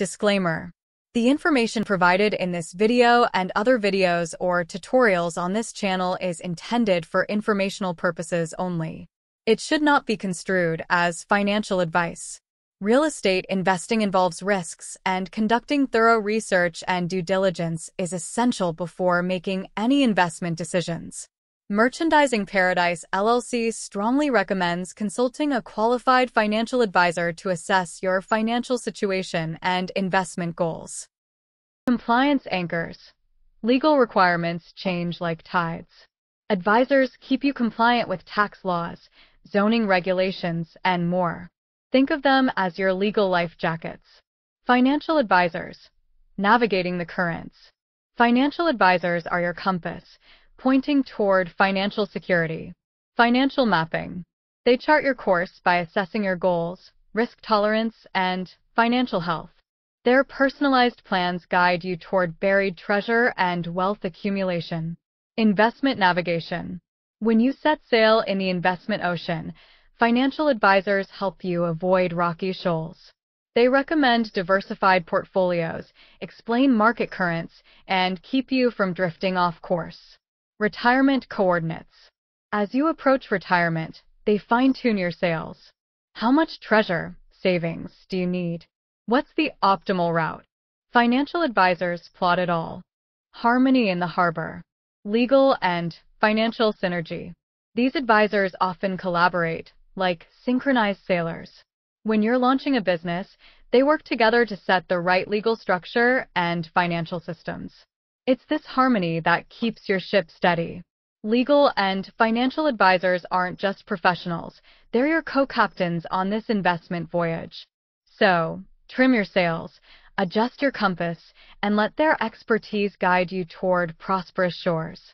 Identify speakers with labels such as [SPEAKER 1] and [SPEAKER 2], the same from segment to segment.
[SPEAKER 1] Disclaimer. The information provided in this video and other videos or tutorials on this channel is intended for informational purposes only. It should not be construed as financial advice. Real estate investing involves risks, and conducting thorough research and due diligence is essential before making any investment decisions. Merchandising Paradise LLC strongly recommends consulting a qualified financial advisor to assess your financial situation and investment goals. Compliance anchors. Legal requirements change like tides. Advisors keep you compliant with tax laws, zoning regulations, and more. Think of them as your legal life jackets. Financial advisors. Navigating the currents. Financial advisors are your compass, pointing toward financial security. Financial mapping. They chart your course by assessing your goals, risk tolerance, and financial health. Their personalized plans guide you toward buried treasure and wealth accumulation. Investment navigation. When you set sail in the investment ocean, financial advisors help you avoid rocky shoals. They recommend diversified portfolios, explain market currents, and keep you from drifting off course. Retirement coordinates. As you approach retirement, they fine-tune your sails. How much treasure, savings, do you need? What's the optimal route? Financial advisors plot it all. Harmony in the harbor. Legal and financial synergy. These advisors often collaborate, like synchronized sailors. When you're launching a business, they work together to set the right legal structure and financial systems. It's this harmony that keeps your ship steady. Legal and financial advisors aren't just professionals, they're your co-captains on this investment voyage. So, trim your sails, adjust your compass, and let their expertise guide you toward prosperous shores.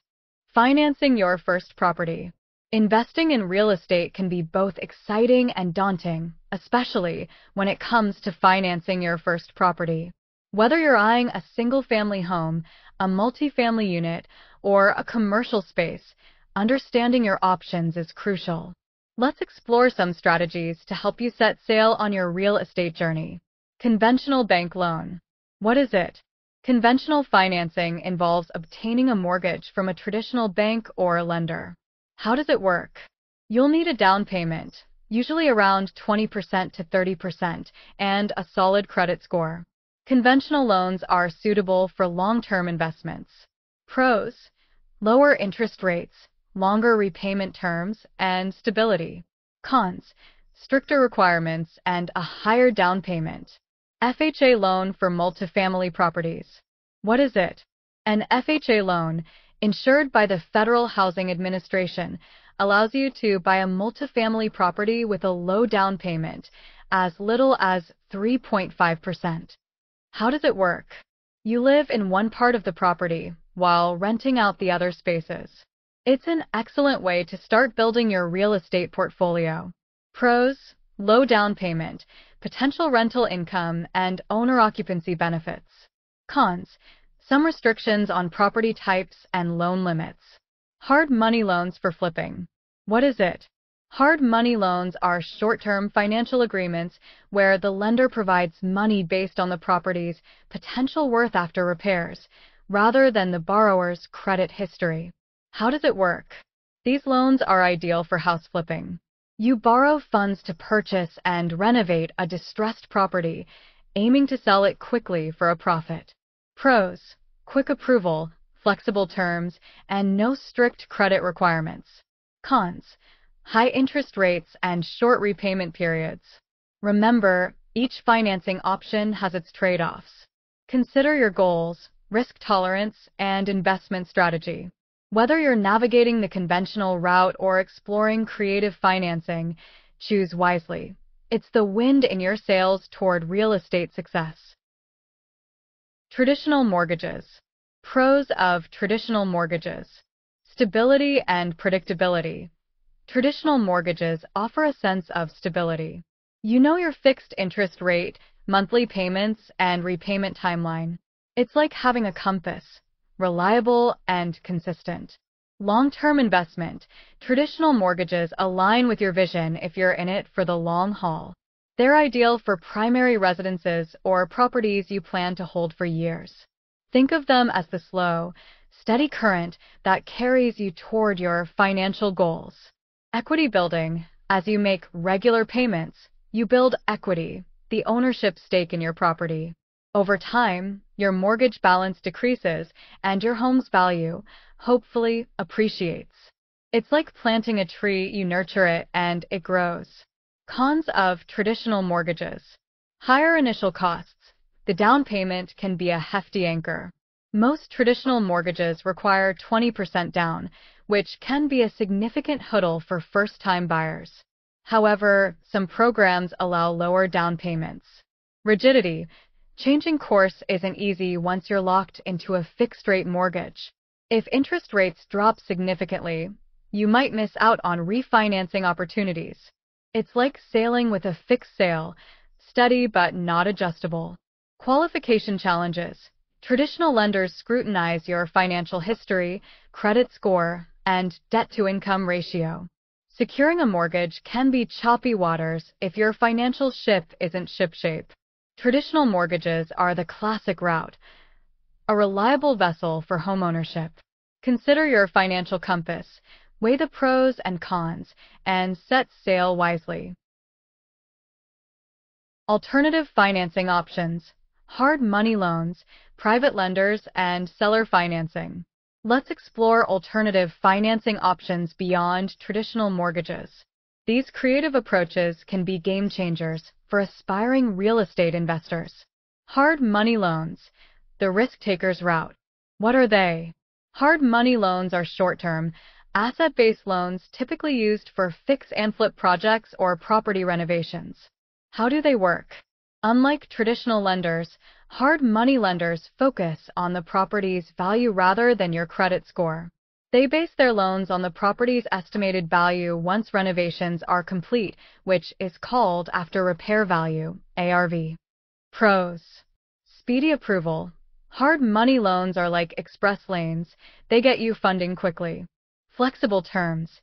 [SPEAKER 1] Financing your first property. Investing in real estate can be both exciting and daunting, especially when it comes to financing your first property. Whether you're eyeing a single family home, a multifamily unit, or a commercial space, understanding your options is crucial. Let's explore some strategies to help you set sail on your real estate journey. Conventional bank loan. What is it? Conventional financing involves obtaining a mortgage from a traditional bank or lender. How does it work? You'll need a down payment, usually around 20% to 30%, and a solid credit score. Conventional loans are suitable for long-term investments. Pros: lower interest rates, longer repayment terms, and stability. Cons: stricter requirements and a higher down payment. FHA loan for multifamily properties. What is it? An FHA loan, insured by the Federal Housing Administration, allows you to buy a multifamily property with a low down payment, as little as 3.5%. How does it work? You live in one part of the property while renting out the other spaces. It's an excellent way to start building your real estate portfolio. Pros: low down payment, potential rental income, and owner occupancy benefits. Cons: some restrictions on property types and loan limits. Hard money loans for flipping. What is it? Hard money loans are short-term financial agreements where the lender provides money based on the property's potential worth after repairs, rather than the borrower's credit history. How does it work? These loans are ideal for house flipping. You borrow funds to purchase and renovate a distressed property, aiming to sell it quickly for a profit. Pros: quick approval, flexible terms, and no strict credit requirements. Cons: high interest rates, and short repayment periods. Remember, each financing option has its trade-offs. Consider your goals, risk tolerance, and investment strategy. Whether you're navigating the conventional route or exploring creative financing, choose wisely. It's the wind in your sails toward real estate success. Traditional mortgages. Pros of traditional mortgages. Stability and predictability. Traditional mortgages offer a sense of stability. You know your fixed interest rate, monthly payments, and repayment timeline. It's like having a compass, reliable and consistent. Long-term investment. Traditional mortgages align with your vision if you're in it for the long haul. They're ideal for primary residences or properties you plan to hold for years. Think of them as the slow, steady current that carries you toward your financial goals. Equity building. As you make regular payments, you build equity, the ownership stake in your property. Over time, your mortgage balance decreases and your home's value, hopefully, appreciates. It's like planting a tree, you nurture it and it grows. Cons of traditional mortgages. Higher initial costs. The down payment can be a hefty anchor. Most traditional mortgages require 20% down, which can be a significant hurdle for first-time buyers. However, some programs allow lower down payments. Rigidity. Changing course isn't easy once you're locked into a fixed-rate mortgage. If interest rates drop significantly, you might miss out on refinancing opportunities. It's like sailing with a fixed sail, steady but not adjustable. Qualification challenges. Traditional lenders scrutinize your financial history, credit score, and debt-to-income ratio. Securing a mortgage can be choppy waters if your financial ship isn't shipshape. Traditional mortgages are the classic route, a reliable vessel for homeownership. Consider your financial compass, Weigh the pros and cons and set sail wisely. Alternative financing options, hard money loans, private lenders, and seller financing. Let's explore alternative financing options beyond traditional mortgages. These creative approaches can be game changers for aspiring real estate investors. Hard money loans, the risk taker's route. What are they? Hard money loans are short term, Asset-based loans typically used for fix and flip projects or property renovations. How do they work? Unlike traditional lenders, hard money lenders focus on the property's value rather than your credit score. They base their loans on the property's estimated value once renovations are complete, which is called after repair value, ARV. Pros. Speedy approval. Hard money loans are like express lanes. They get you funding quickly. Flexible terms.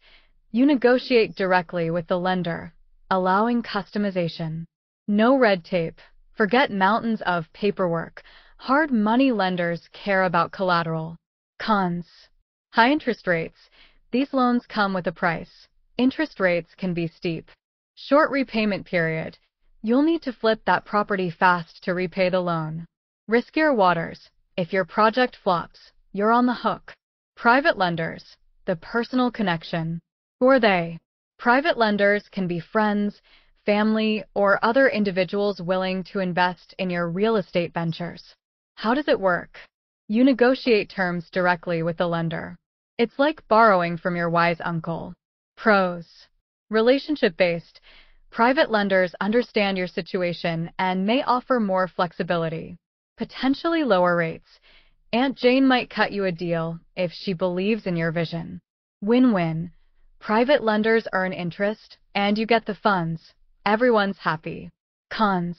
[SPEAKER 1] You negotiate directly with the lender, allowing customization. No red tape. Forget mountains of paperwork. Hard money lenders care about collateral. Cons. High interest rates. These loans come with a price. Interest rates can be steep. Short repayment period. You'll need to flip that property fast to repay the loan. Riskier waters. If your project flops, you're on the hook. Private lenders. The personal connection. Who are they? Private lenders can be friends, family, or other individuals willing to invest in your real estate ventures. How does it work? You negotiate terms directly with the lender. It's like borrowing from your wise uncle. Pros. Relationship-based. Private lenders understand your situation and may offer more flexibility. Potentially lower rates. Aunt Jane might cut you a deal if she believes in your vision. Win-win. Private lenders earn interest, and you get the funds. Everyone's happy. Cons.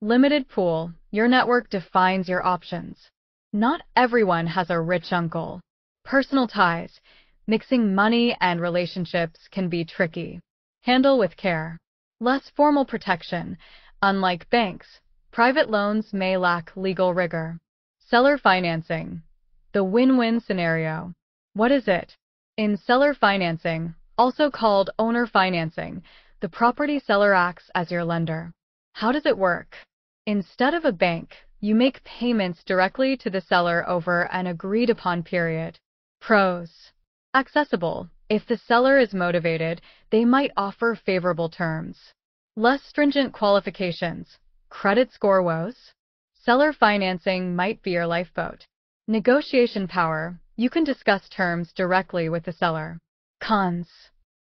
[SPEAKER 1] Limited pool. Your network defines your options. Not everyone has a rich uncle. Personal ties. Mixing money and relationships can be tricky. Handle with care. Less formal protection. Unlike banks, private loans may lack legal rigor. Seller financing. The win-win scenario. What is it? In seller financing, also called owner financing, the property seller acts as your lender. How does it work? Instead of a bank, you make payments directly to the seller over an agreed upon period. Pros. Accessible. If the seller is motivated, they might offer favorable terms. Less stringent qualifications. Credit score woes. Seller financing might be your lifeboat. Negotiation power. You can discuss terms directly with the seller. Cons.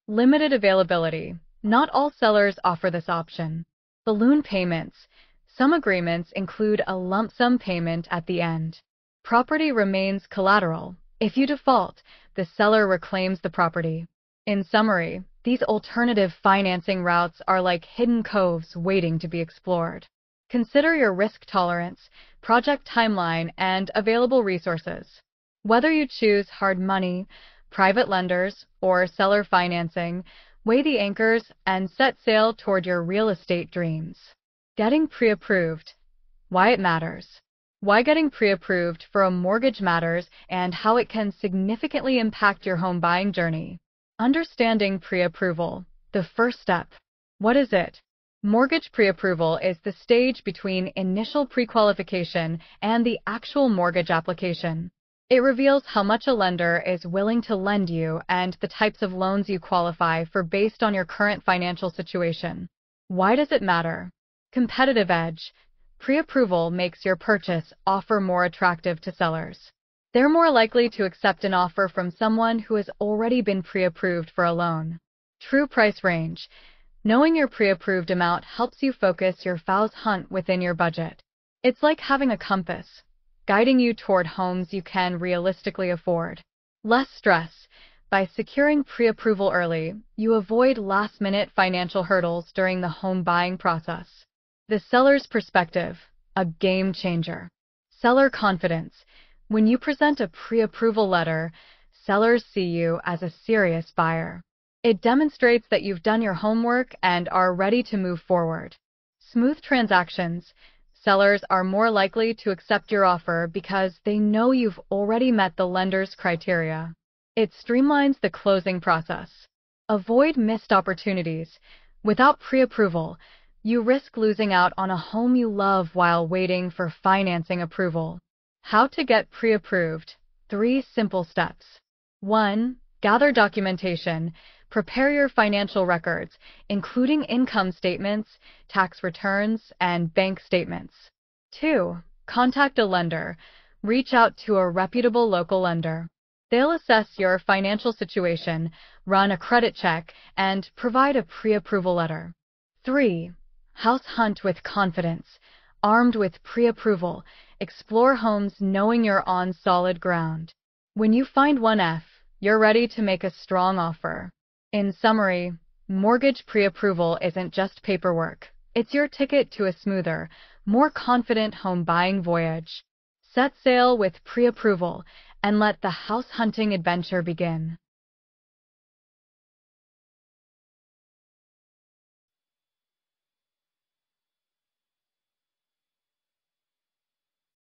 [SPEAKER 1] Limited availability. Not all sellers offer this option. Balloon payments. Some agreements include a lump sum payment at the end. Property remains collateral. If you default, the seller reclaims the property. In summary, these alternative financing routes are like hidden coves waiting to be explored. Consider your risk tolerance, project timeline, and available resources. Whether you choose hard money, private lenders, or seller financing, Weigh the anchors and set sail toward your real estate dreams. Getting pre-approved. Why it matters. Why getting pre-approved for a mortgage matters and how it can significantly impact your home buying journey. Understanding pre-approval. The first step. What is it? Mortgage pre-approval is the stage between initial pre-qualification and the actual mortgage application. It reveals how much a lender is willing to lend you and the types of loans you qualify for based on your current financial situation. Why does it matter? Competitive edge. Pre-approval makes your purchase offer more attractive to sellers. They're more likely to accept an offer from someone who has already been pre-approved for a loan. True price range. Knowing your pre-approved amount helps you focus your FOWS hunt within your budget. It's like having a compass, guiding you toward homes you can realistically afford. Less stress. By securing pre-approval early, you avoid last-minute financial hurdles during the home buying process. The seller's perspective, a game changer. Seller confidence. When you present a pre-approval letter, sellers see you as a serious buyer. It demonstrates that you've done your homework and are ready to move forward. Smooth transactions. Sellers are more likely to accept your offer because they know you've already met the lender's criteria. It streamlines the closing process. Avoid missed opportunities. Without pre-approval, you risk losing out on a home you love while waiting for financing approval. How to get pre-approved. Three simple steps. 1. Gather documentation. Prepare your financial records, including income statements, tax returns, and bank statements. 2. Contact a lender. Reach out to a reputable local lender. They'll assess your financial situation, run a credit check, and provide a pre-approval letter. 3. House hunt with confidence. Armed with pre-approval, explore homes knowing you're on solid ground. When you find 1F, you're ready to make a strong offer. In summary, mortgage pre-approval isn't just paperwork. It's your ticket to a smoother, more confident home buying voyage. Set sail with pre-approval and let the house hunting adventure begin.